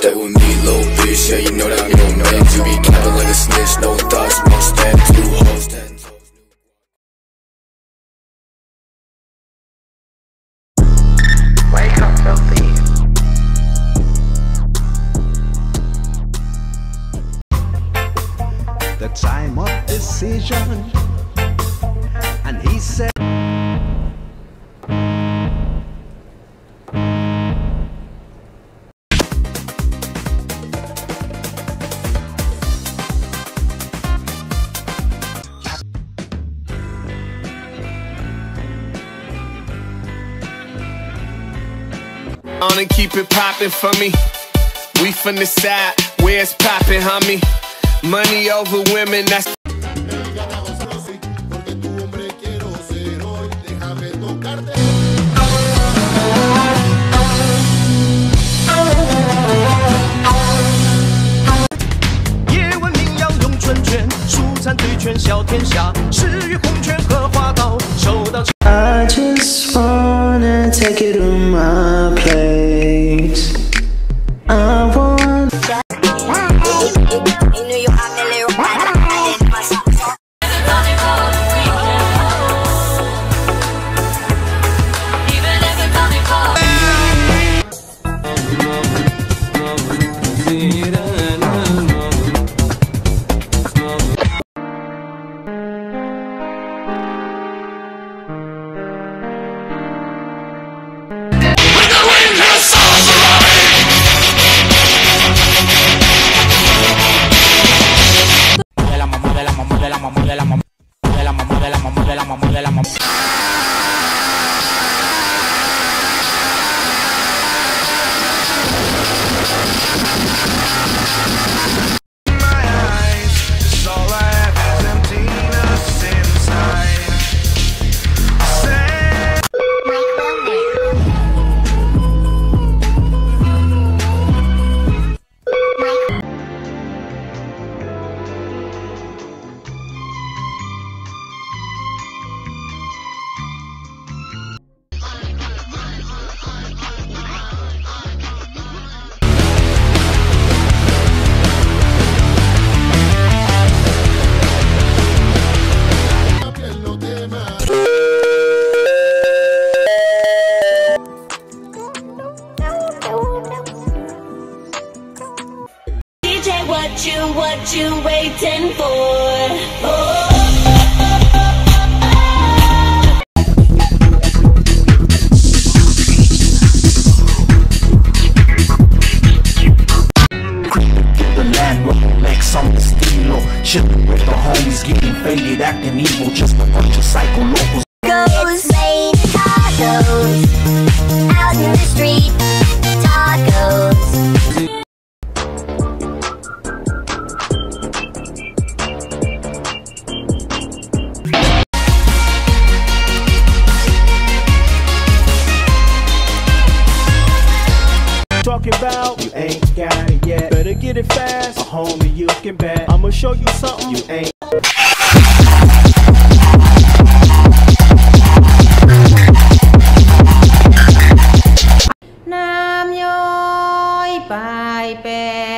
Stay with me, little bitch, yeah, you know that I'm your man You be capping like a snitch, no thoughts, one stand, two hoes, ten toes Wake up, filthy. the time of decision. On and keep it poppin' for me. We from the side, where it's poppin', homie. Money over women, that's I just wanna take you to my I want. DJ, what you, what you waiting for? Oh. Talking about you ain't got it yet. Better get it fast, a homie you can bet. I'ma show you something you ain't. Nam nhoi bài bè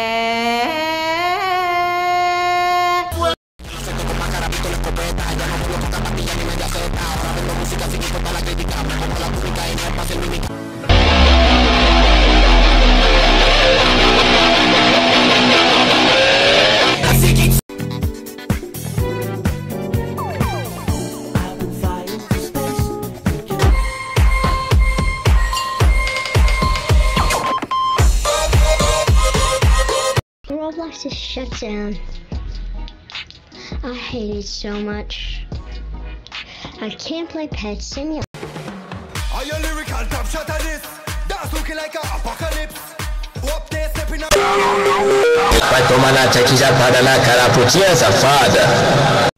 Roblox is shut down. I hate it so much. I can't play Pet Simulator. Are you lyrical top shot at this? That's looking like an apocalypse. Up there stepping up. Vai tomar na check já tá dando a cara putinha safada. Don't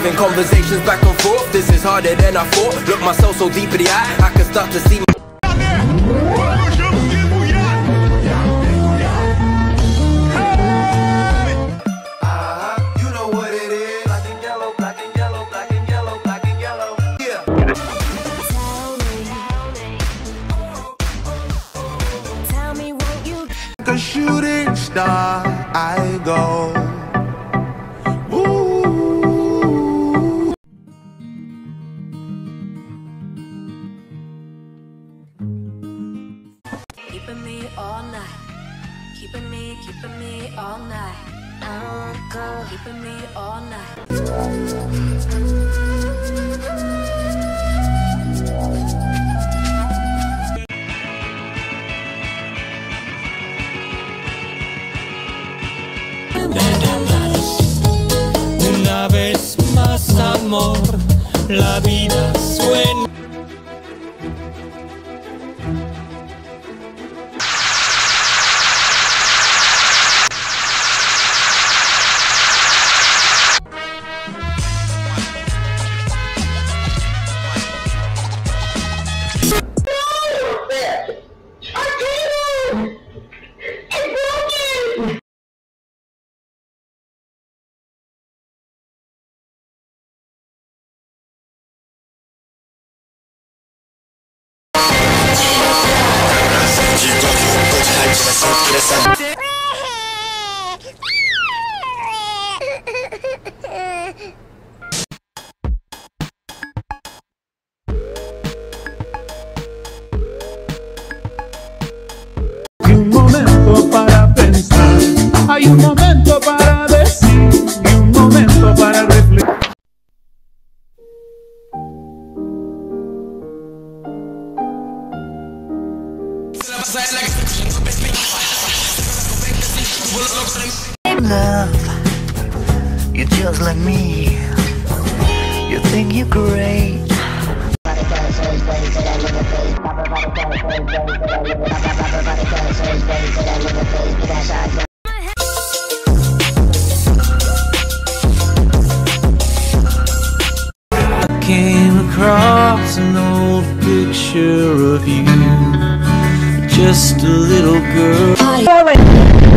Having conversations back and forth, this is harder than I thought. Look myself so deep in the eye, I can start to see. Una vez más, amor, la vida suena. Love, you're just like me. You think you're great. I came across an old picture of you, just a little girl.